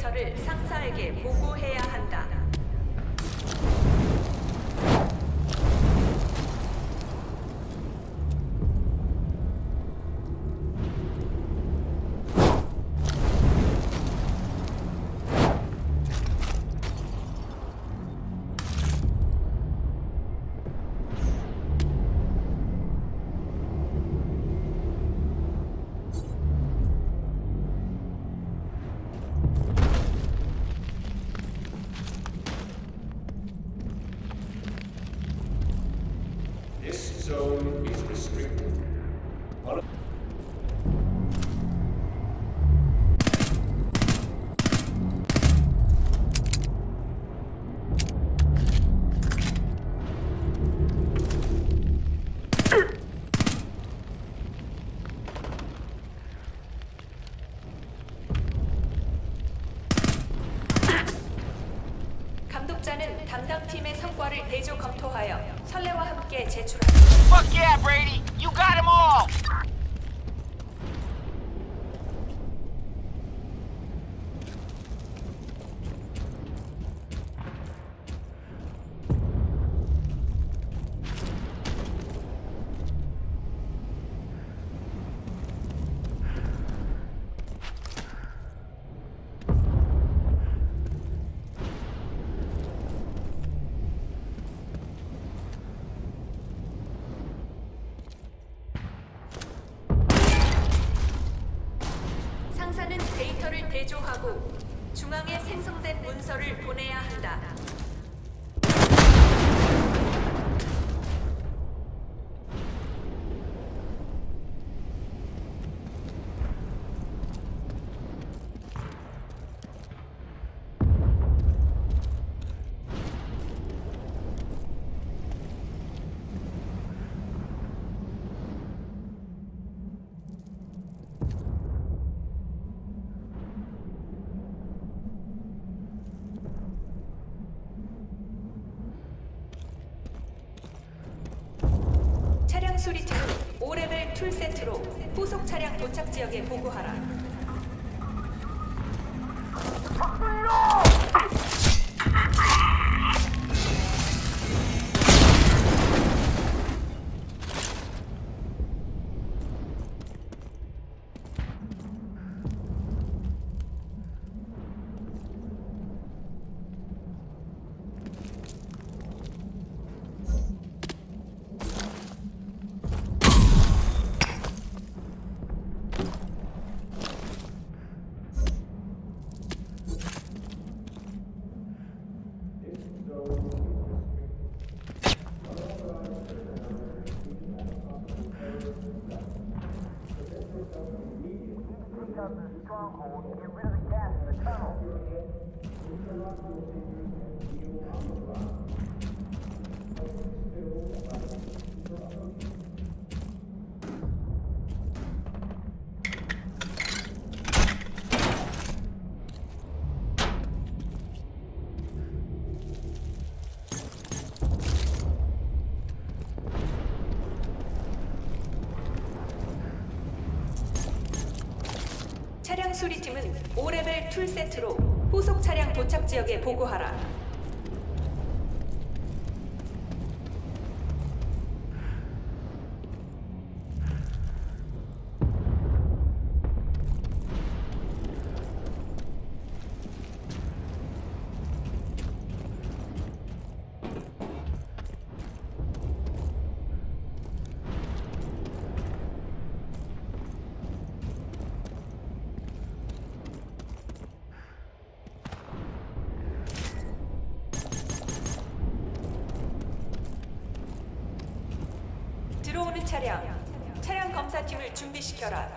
데이터를 상사에게 보고해야 한다. 설레와 함께 제출한다. Fuck yeah, Brady! You got them all! 상사는 데이터를 대조하고 중앙에 생성된 문서를 보내야 한다. 수리팀은 5레벨 툴 세트로 후속 차량 도착 지역에 보고하라. 차량 수리팀은 5레벨 툴 세트로 후속 차량 도착 지역에 보고하라. 차량, 검사팀을 준비시켜라.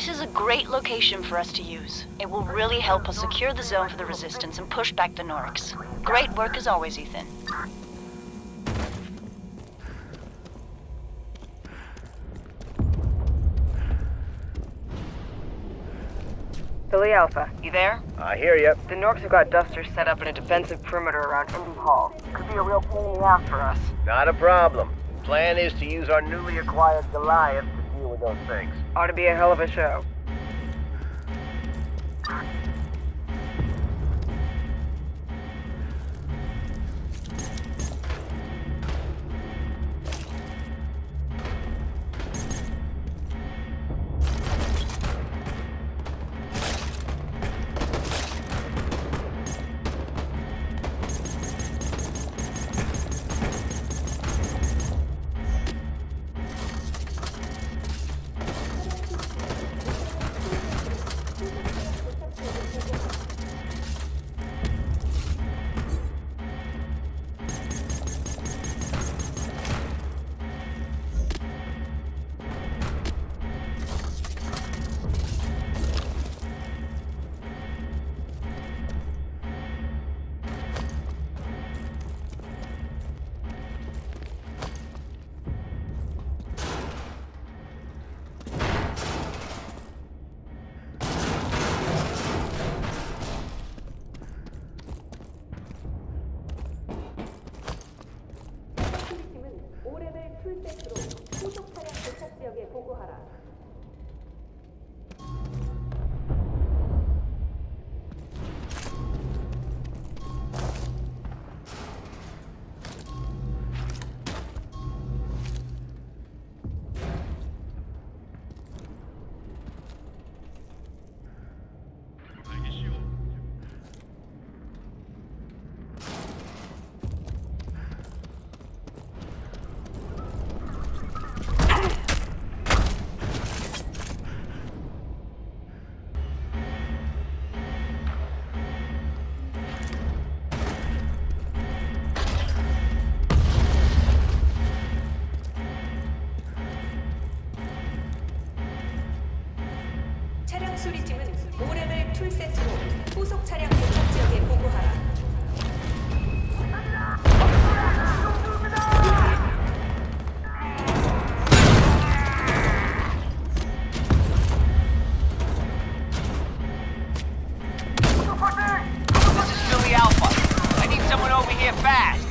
This is a great location for us to use. It will really help us secure the zone for the Resistance and push back the Norks. Great work as always, Ethan. Billy Alpha, You there? I hear you. the Norks have got dusters set up in a defensive perimeter around Indy Hall. Could be a real pain in the ass for us. Not a problem. Plan is to use our newly acquired Goliath to deal with those things. Ought to be a hell of a show. 후속 차량 도착 지역에 보고하라. This is Billy Alpha. I need someone over here fast.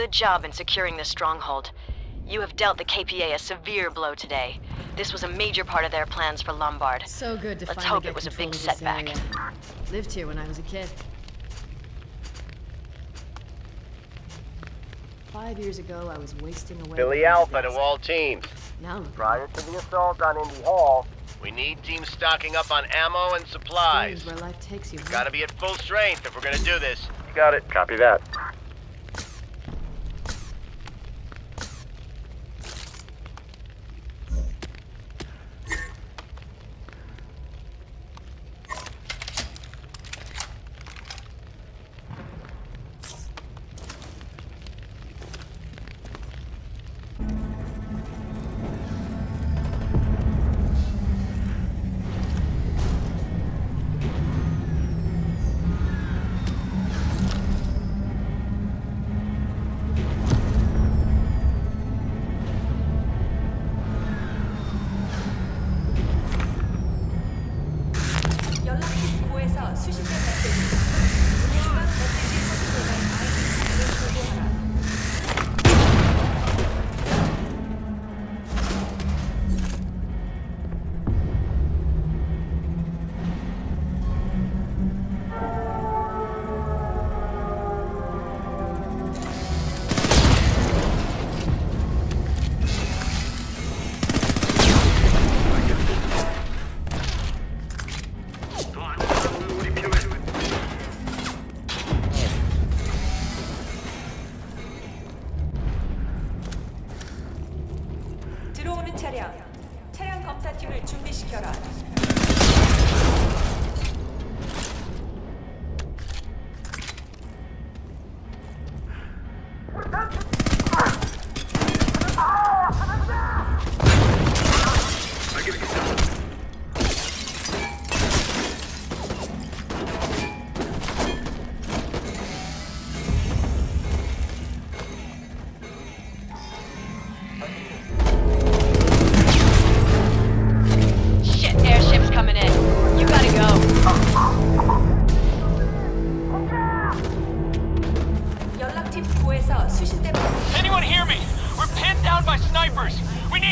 Good job in securing this stronghold. You have dealt the KPA a severe blow today. This was a major part of their plans for Lombard. So good to Let's finally hope get it was a big of this setback. area. Lived here when I was a kid. Five years ago, I was wasting away. Billy on Alpha to desk. all teams. Now look at Prior to the assault on Indy Hall, we need teams stocking up on ammo and me. supplies. Where life takes you. huh? Gotta be at full strength if we're gonna do this. You got it. Copy that.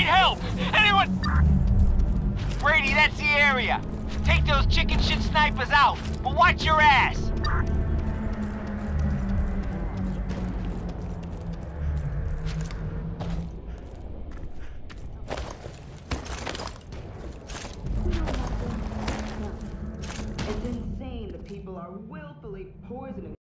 Help. Anyone? Brady, that's the area. Take those chicken shit snipers out, but watch your ass.